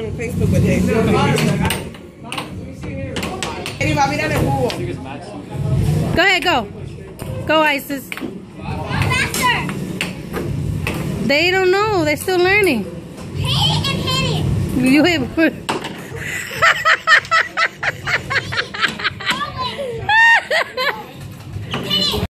be on Facebook with Jay. Eddie va a mirar. Go ahead, go. Go, Isis. Faster! They don't know. They're still learning. Hit it and hit it! You hit.